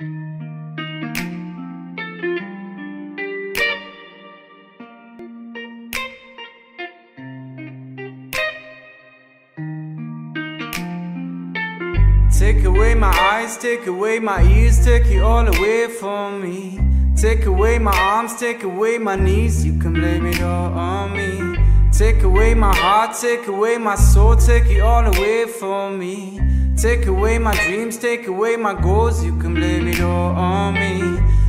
Take away my eyes, take away my ears, take it all away from me. Take away my arms, take away my knees, you can blame it all on me. Take away my heart, take away my soul, take it all away from me. Take away my dreams, take away my goals, you can blame it all on me.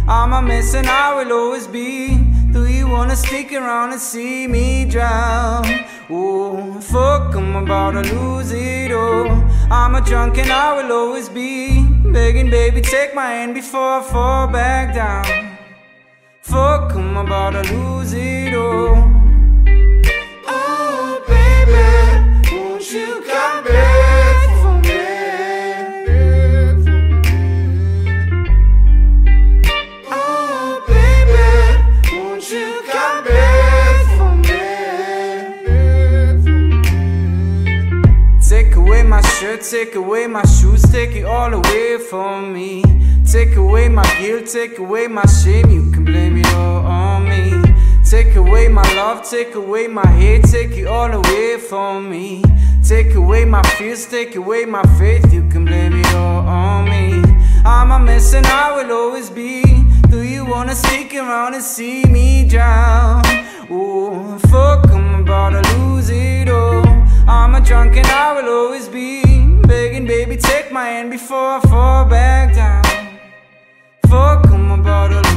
I'm a mess and I will always be. Do you wanna stick around and see me drown? Oh, fuck, I'm about to lose it all. I'm a drunk and I will always be. Begging, baby, take my hand before I fall back down. Fuck, I'm about to lose it all. Take away my shoes, take it all away from me. Take away my guilt, take away my shame, you can blame it all on me. Take away my love, take away my hate, take it all away from me. Take away my fears, take away my faith, you can blame it all on me. I'm a mess and I will always be. Do you wanna stick around and see me drown? Oh, fuck, I'm about to lose it all. I'm a drunk and I will always be. Baby, take my hand before I fall back down. Fuck, I'm about to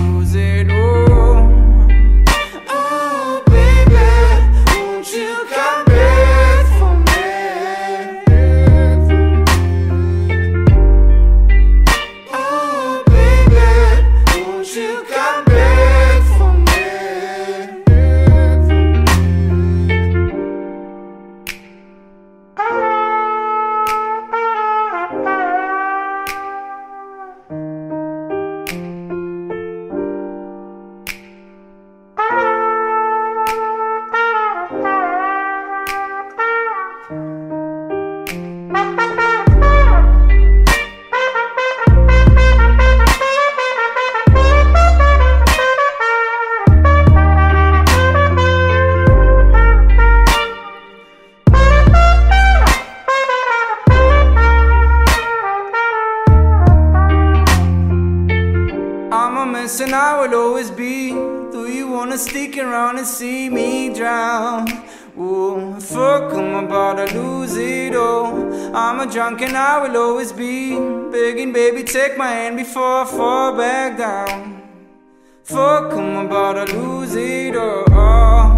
And I will always be. Do you wanna stick around and see me drown? Oh, fuck, I'm about to lose it all. I'm a drunk and I will always be. Begging, baby, take my hand before I fall back down. Fuck, I'm about to lose it all.